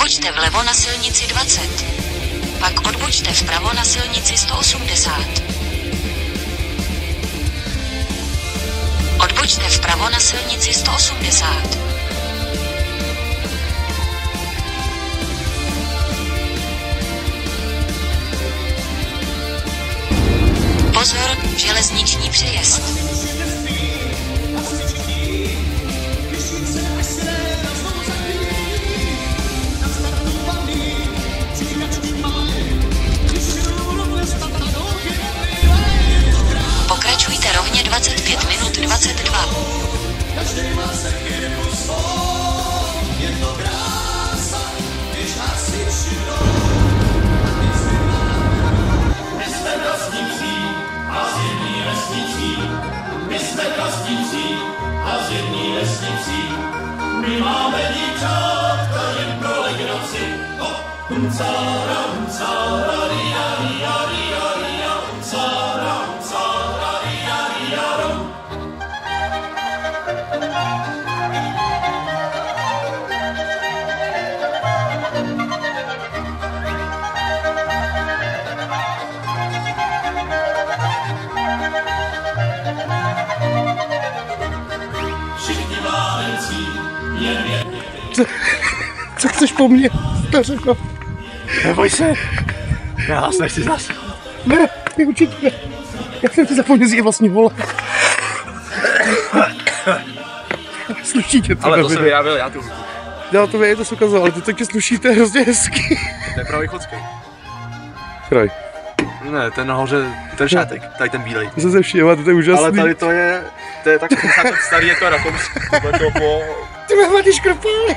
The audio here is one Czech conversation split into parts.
Odbočte vlevo na silnici 20. Pak odbočte vpravo na silnici 180. Odbočte vpravo na silnici 180. Pozor, železniční přejezd. Chceš po mně? To řekl. Neboj se. Já vás nechci zas. Ne, ty určitě ne. Já jsem ti zapomněl zjít vlastní vole. Sluší tě to Ale to jsem videu. já tu. Já to vím, to se ukázalo, ale ty taky slušíte hrozně hezky. To je pravý chodský. Kraj, Ne, ten nahoře, ten šátek, tady ten bílej. to se všiml, to je úžasný. Ale tady to je, to je tak 50 let starý jako Rakousko. To po Ty mě hladíš krpály.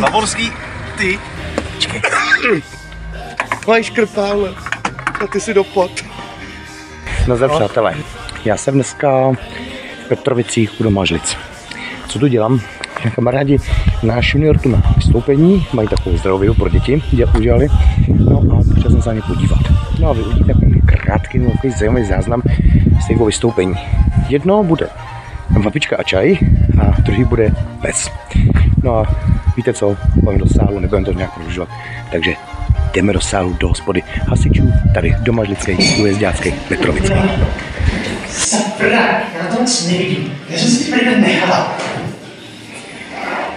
Laborský, ty. Máš krpále. A ty si dopad. Nazdar přátelé, já jsem dneska v Petrovicích u Domažlic. Co tu dělám? Kamarádi náš junior tu na vystoupení, mají takovou zdravou pro děti, kde udělali, no a přišel jsem se na ně podívat. No a vy uvidíte takový krátký, no, takový zajímavý záznam z těch vystoupení. Jedno bude vapička a čaj a druhý bude pes. No a víte co, pojďme do sálu, nebudeme to nějak prodlužovat, takže jdeme do sálu do hospody hasičů, tady domažlických, ujezdáckých Petrovických. Sakra, já to moc nevidím. Já jsem si ty nechala.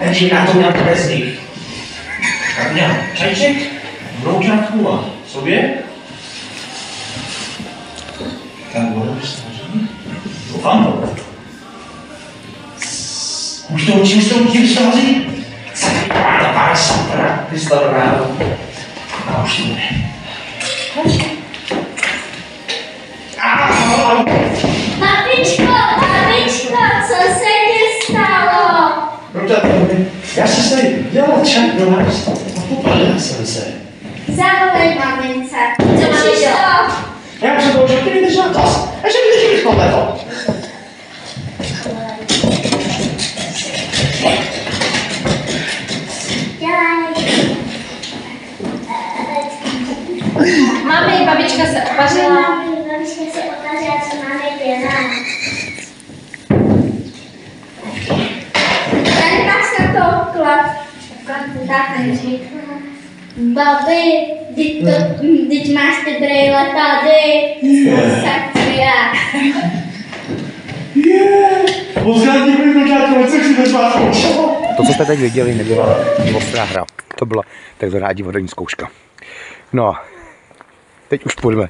Takže na to měl tebe z nich. Tak měl čajček, vroučátku a sobě. Tak voda vystaží. Doufám to. Už to učím, už to učím, vystaží. Sakra, ta pár sakra, ty jsi to rád. A už. Au! Papičko, papičko, co se ti stalo? Dobře, já jsem tady dělal čaj do nás a popálil jsem se. Zavolej mamince. Co přišlo? Já jsem byl, že ty vydržel čas, a že vydržíš kompleto. Dělej. Mami, babička se opařila. Mami, babička se opařila, co máme. Tady to klad. Tak. Babi, teď, to, teď máš ty brejle tady. Co počalo. To, co jste teď viděli, nebyla ostrá hra. To byla takzvaná divadelní zkouška. No teď už půjdeme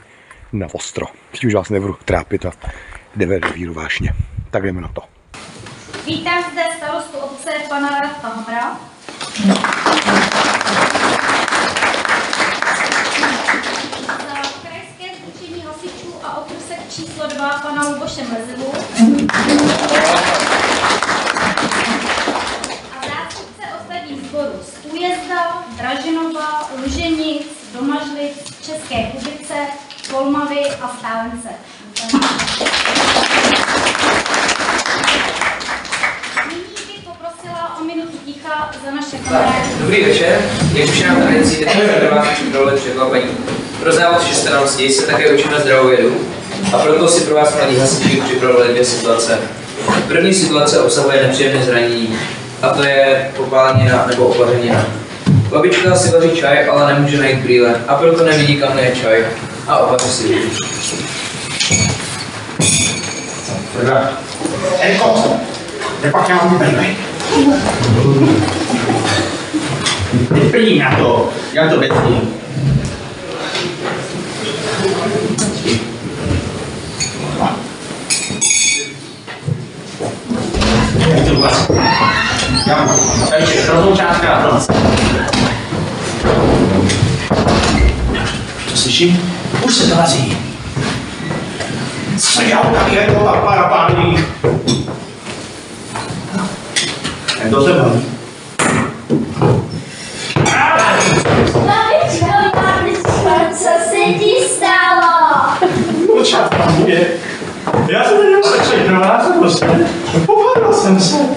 na ostro. Teď už vás nebudu trápit a jdeme do víru vášně. Tak jdeme na to. Vítám zde starostu obce pana Radka. Za krajské združení hasičů a okrsek číslo 2 pana Luboše Mlezilu. A zástupce ostatních sborů z Újezda, Dražinova, Luženic, Domažlic, České Kubice, Polmavy a Stálence. O minutu za naše. Dobrý večer, jak už nám tradicí, teď pro vás připravili překvapení. Pro závod všestrannosti se také učíme zdravovědu a proto si pro vás mladí hasiči připravili dvě situace. První situace obsahuje nepříjemné zranění. a to je popálenina nebo opařenina. Babička si vaří čaj, ale nemůže najít brýle a proto nevidí, kam je čaj a opaří si ji. Enko, nepak já mám brýle. Vyplní na to, já to vezmu. Já mám čajček, rozloučátka a to. Co slyším? Už se to vaří. Co já tady je to para páni? Jak to se baví? Co se ti stalo? Počát tam je. Já jsem tady měl sečet na vás, prostě. Pohádal jsem se.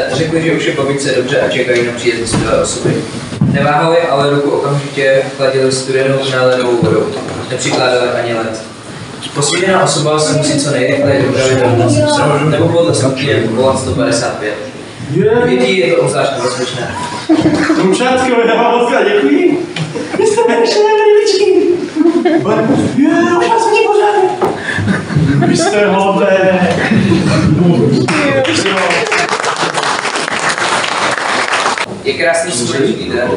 Mamince, řekli, že už je babičce dobře a čekají na příjezd své osoby. Neváhali, ale ruku okamžitě chladili studenou naledovou vodou. Nepřikládali ani led. Posvěděná osoba se musí co nejrychleji dopravit domů, nebo podle stupně volat 155. Dětí je to obzvlášť nebezpečné. Kručátko, já vám moc děkuji. Vy jste nejlepší nejličky. Je, už vás není pořád. Vy jste hodné. Je krásný slunečný den,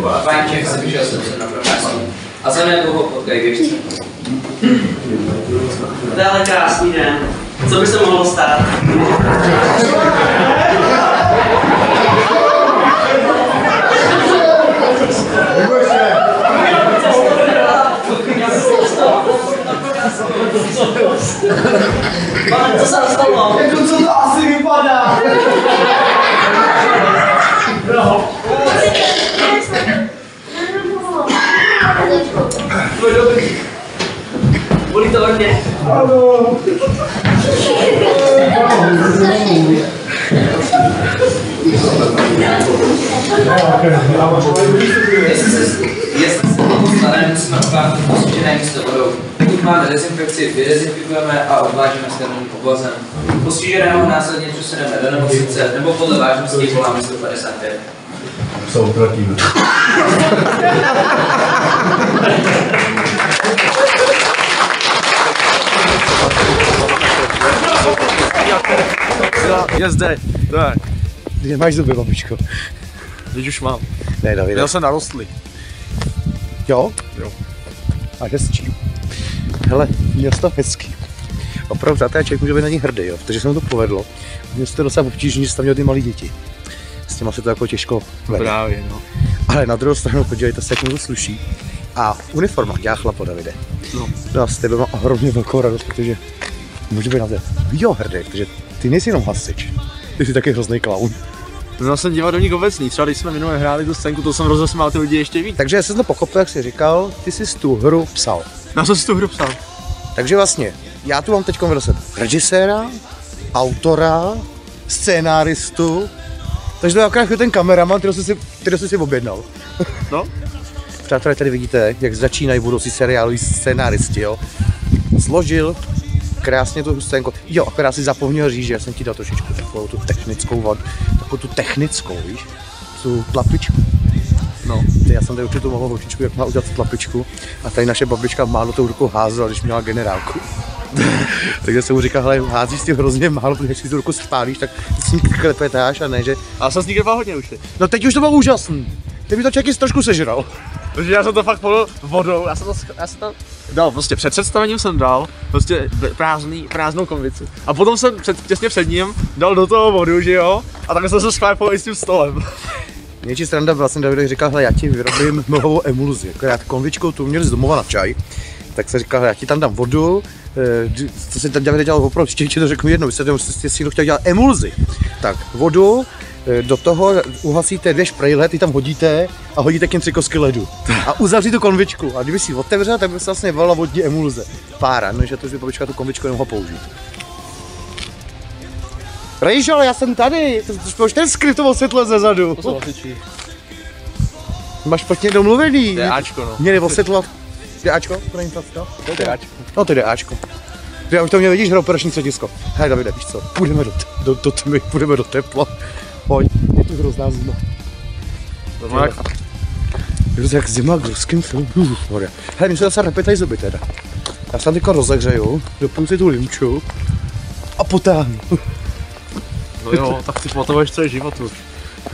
A za nedlouho potkají věžce. To je ale krásný den. Co by se mohlo stát? Jestli se, se vodou. Pokud dezinfekci, vydezinfikujeme a odvážíme skrnutým obvazem. Postiženého následně přesuneme do nemocnice nebo podle vážnosti voláme 155. Se utratíme. Je zde. Tak. Kde máš zuby, babičko? Teď už mám. Ne, Davide. Měl jsem narostly. Jo? Jo. A hezčí. Hele, měl to hezký. Opravdu, přátelé, člověk může být na ní hrdý, jo, protože se mu to povedlo. Měl jste docela obtížný, že jste tam měl ty malé děti. S těma se to jako těžko vede. Právě, no. Ale na druhou stranu, podívejte se, jak mu to sluší. A uniforma dělá chlapo, Davide. No. Já s tebe mám ohromně velkou radost, protože můžu být na to video hrdý, protože ty nejsi jenom hasič. Ty jsi taky hrozný klaun. Měl jsem divadelník obecný, třeba když jsme minule hráli tu scénku, to jsem rozesmál ty lidi ještě víc. Takže já jsem to pochopil, jak jsi říkal, ty jsi tu hru psal. Na co jsi tu hru psal? Takže vlastně, já tu mám teď sebe režiséra, autora, scénáristu, takže to je akorát ten kameraman, který jsi si, který si objednal. No. Přátelé, tady vidíte, jak začínají budoucí seriáloví scénáristi, jo. Složil krásně tu scénku. Jo, akorát si zapomněl říct, že já jsem ti dal trošičku takovou tu technickou vod, takovou tu technickou, víš, tu tlapičku. No, já jsem tady tu malou holčičku, jak má udělat tlapičku a tady naše babička málo tou rukou házela, když měla generálku. Takže jsem mu říkal, hele, házíš s tím hrozně málo, protože když si tu ruku spálíš, tak s ní klepetáš a ne, že... A jsem s ní hodně už. No teď už to bylo úžasný. Ty mi to čeky trošku sežral. Protože já jsem to fakt polil vodou, já jsem to, já jsem to dal, prostě před představením jsem dal prostě prázdný, prázdnou konvici. A potom jsem před, těsně před ním dal do toho vodu, že jo? A takhle jsem se sklápal i s tím stolem. Největší sranda byla, jsem Davidovi říkal, hele, já ti vyrobím mlhovou emulzi, akorát konvičkou tu měli z domova na čaj. Tak jsem říkal, hele, já ti tam dám vodu, eh, co si tam David dělal opravdu, ještě to řeknu jednou, vy jste si chtěl dělat emulzi. Tak vodu, do toho uhasíte dvě šprejle, ty tam hodíte a hodíte k něm tři kosky ledu. A uzavří tu konvičku. A kdyby si ji otevřel, tak by se vlastně volila vodní emulze. Pára, no, že to, že babička tu konvičku nemohla použít. Rejžo, ale já jsem tady, to, to, to ten skryt toho světle ze zadu. To jsou hasiči. Máš špatně domluvený. To je Ačko, no. Měli osvětlovat. Je Ačko? To není? To je Ačko. No to jde Ačko. Ty už to mě vidíš, hra operační středisko. Hej Davide, víš co, půjdeme do, do, do tmy, půjdeme do tepla. Pojď, je to hrozná zima. Má jak... Je to jak zima ruském filmu. Ježišmarja. Hele, mi se zase repetají zuby teda. Já se tam teďka rozehřeju, dopiju si tu limču a potáhnu. No jo, tak ty potřebuješ celý život už.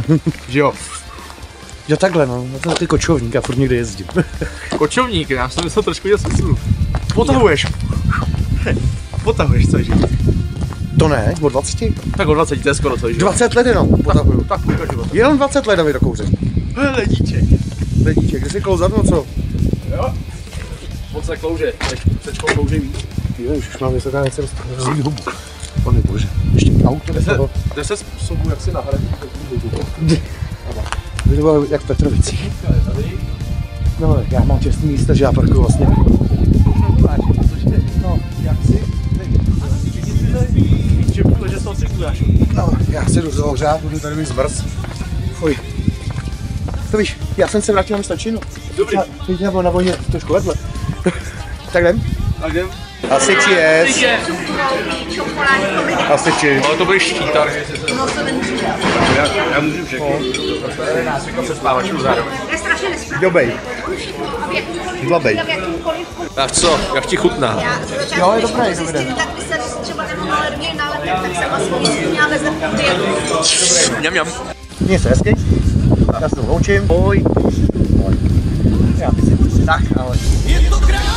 Jo? Jo takhle no, já jsem takový kočovník, já furt někde jezdím. Kočovník, já jsem myslel trošku dělat smyslu. Potahuješ. Potahuješ celý život. To ne, od 20? Tak o 20, to je skoro celý život. 20 let jenom, potahuju. Tak půlka života. Jenom 20 let. Hele, díček. Ledíček, kde jsi klouzat, no co? Jo? Moc se klouže, sečkou klouže víc. Jo, už mám vysoká, nechci rozprávat hubu. Pane bože, ještě auto do toho. 10 způsobů, jak si nahradit hubu. To bylo jak v Petrovicích. No, já mám čestný místo, že já parkuju vlastně. No, jak si? Že. No, já se jdu zohřát, budu tady mít zmrz. Fuj. To víš, já jsem se vrátil na stačinu. Dobrý. A teď nebo na vojně trošku vedle. tak jdem? Tak jdem. Asi cheers. Asi cheers. Ale to byl štítar. Já, já můžu všechny. To je nás jako přespávačů zároveň. Dobej. Dlabej. Tak co, jak ti chutná? Jo, je dobré, dobré. Tak by se třeba nemohla rodně nálepit, tak jsem aspoň měla vezet Mňam, mňam. Se hezky. Já se loučím. Poj. Já, tak, ale. Je to když